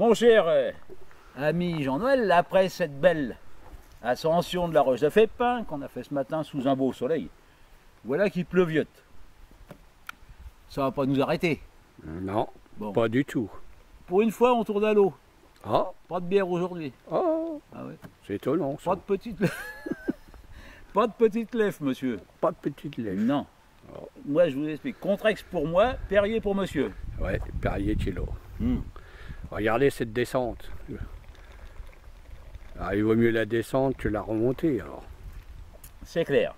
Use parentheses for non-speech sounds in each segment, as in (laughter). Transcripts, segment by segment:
Mon cher euh, ami Jean-Noël, après cette belle ascension de la roche de Fépin qu'on a fait ce matin sous un beau soleil, voilà qu'il pleuviote. Ça va pas nous arrêter. Non, Bon. pas du tout. Pour une fois, on tourne à l'eau. Ah, Pas de bière aujourd'hui. oh, Ah ouais. c'est étonnant ça. Pas de petite (laughs) Pas de petite lèvre, monsieur. Pas de petite lèvre. Non. Oh. Moi, je vous explique. Contrex pour moi, Perrier pour monsieur. Ouais, Perrier. Hmm. Regardez cette descente. Ah, il vaut mieux la descente que la remontée alors. C'est clair.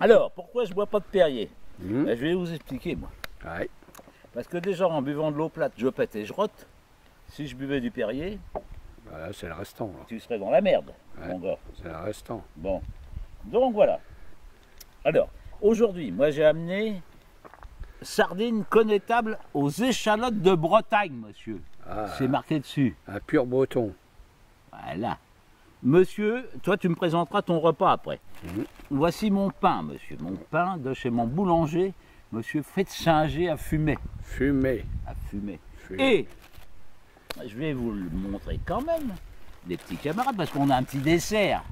Alors, pourquoi je bois pas de Perrier? Hmm, Ben, Je vais vous expliquer, moi. ouais, Parce que déjà, en buvant de l'eau plate, je pète et je rote. Si je buvais du Perrier, voilà, c'est le restant. là. tu serais dans la merde, Ouais. mon gars. C'est le restant. Bon. Donc voilà. Alors, aujourd'hui, moi j'ai amené sardines connétables aux échalotes de Bretagne, monsieur. Ah, C'est marqué dessus. un pur breton. Voilà. Monsieur, toi tu me présenteras ton repas après. Mhm. Voici mon pain, monsieur. Mon pain de chez mon boulanger, monsieur Fritz Singer à fumer. Fumé. À fumer. Et je vais vous le montrer quand même, les petits camarades, parce qu'on a un petit dessert.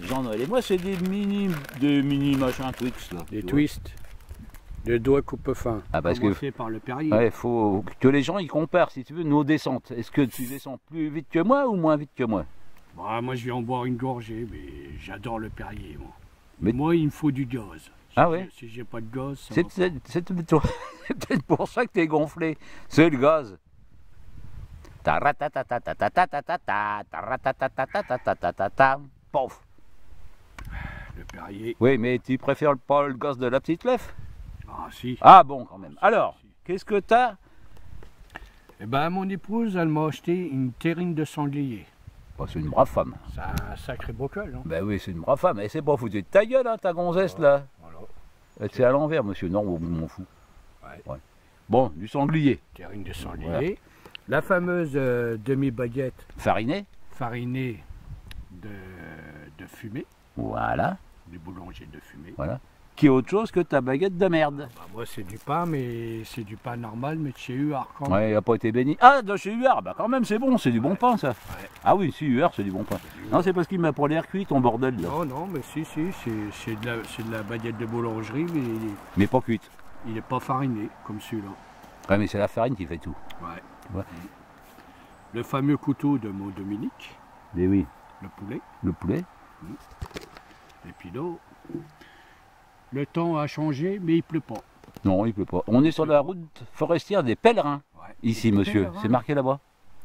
Jean-Noël et moi, c'est des mini, des mini machins Twix là. Des twists. Le doigt coupe fin. Ah, parce que fait par le Perrier. Ouais, faut que les gens ils comparent si tu veux nos descentes. Est-ce que tu descends plus vite que moi ou moins vite que moi? Bah, moi je vais en boire une gorgée, mais j'adore le Perrier moi. Mais... Moi il me faut du gaz. Ah ouais Si j'ai pas de gaz, c'est (laughs) c'est peut-être pour ça que t'es gonflé. C'est le gaz. Pof. Le Perrier. Oui, mais tu préfères pas le gaz de la petite lèvre ah, si. Ah bon, quand même. Alors, qu'est-ce que t'as? Eh ben, mon épouse, elle m'a acheté une terrine de sanglier. Bah, C'est une brave femme. C'est un sacré bocal, hein. Ben oui, c'est une brave femme. Et c'est pas foutu de ta gueule, hein, ta gonzesse, là. Voilà. C'est à l'envers, monsieur. Non, on m'en fout. Ouais. Bon, du sanglier. Terrine de sanglier. Voilà. La fameuse euh, demi-baguette Fariné. farinée de, de fumée, Voilà. du boulanger de fumée. Qui est autre chose que ta baguette de merde. Bah, moi, c'est du pain, mais c'est du pain normal, mais de chez Huard quand même. Ouais, il n'a pas été béni. Ah, de chez UR, bah quand même, c'est bon, c'est du bon pain, ça. Ouais. Ah oui, si, UR, c'est du bon pain. Non, c'est parce qu'il m'a pour l'air cuit, ton bordel, là. Non, non, mais si, si, c'est- de, la- de la baguette de boulangerie, mais il est- Mais pas cuite. il n'est pas fariné comme celui-là. Ouais, mais c'est la farine qui fait tout. Ouais. Ouais. Le fameux couteau de mon Dominique, Mais oui, le poulet. le poulet. Et puis là, le temps a changé, mais il pleut pas. Non, il pleut pas. On est sur la route forestière des pèlerins, Ouais. ici, monsieur. C'est marqué là-bas.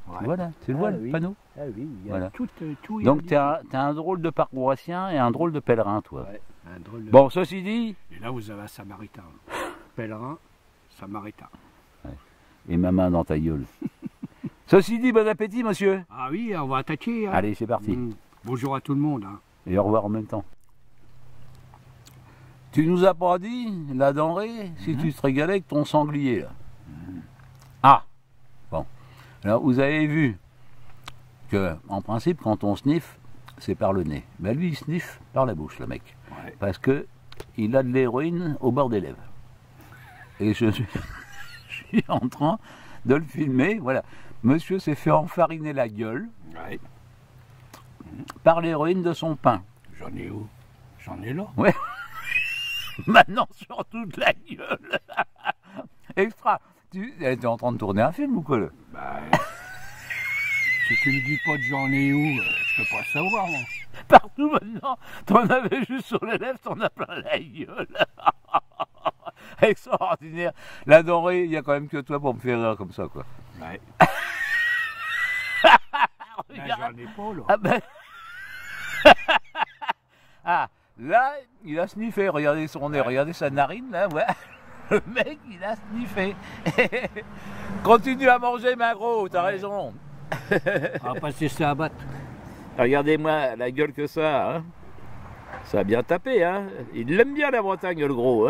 Ouais. Voilà, tu le Ah oui. le panneau. Ah oui, il y a Voilà. tout, euh, tout est Donc, indiqué. t'es un, drôle de paroissien et un drôle de pèlerin, toi. Ouais, un drôle de- Bon, ceci dit, Et là, vous avez un samaritain. (laughs) Pèlerin, samaritain. et ma main dans ta gueule. (laughs) ceci dit, bon appétit, monsieur. Ah oui, on va attaquer. hein. Allez, c'est parti. Mm. Bonjour à tout le monde. hein. Et au revoir en même temps. Tu nous as pas dit, la denrée, si tu te régalais avec ton sanglier, là. Ah Bon. Alors, vous avez vu que, en principe, quand on sniffe, c'est par le nez. Mais lui, il sniffe par la bouche, le mec. Ouais. Parce que il a de l'héroïne au bord des lèvres. Et je suis, (laughs) je suis en train de le filmer. Voilà. Monsieur s'est fait enfariner la gueule Ouais. par l'héroïne de son pain. J'en ai où? J'en ai là. (laughs) Maintenant sur toute la gueule. (laughs) Extra. Tu es en train de tourner un film ou quoi Bah, (laughs) si tu me dis pas de j'en ai où, euh, je peux pas savoir. moi. Partout maintenant. T'en avais juste sur les lèvres, t'en as plein la gueule. Extraordinaire. La denrée, il y a quand même que toi pour me faire rire comme ça quoi. Ouais. Ben, Regarde. j'en ai pas là. Ah ben. ah, là, il a sniffé. Regardez son nez, regardez sa narine là, ouais. (laughs) Le mec, il a sniffé. (laughs) Continue à manger, ma gros, t'as Ouais. raison. On va passer ça à battre. (laughs) Regardez-moi la gueule que ça, hein. Ça a bien tapé, hein. Il l'aime bien la Bretagne, le gros, hein.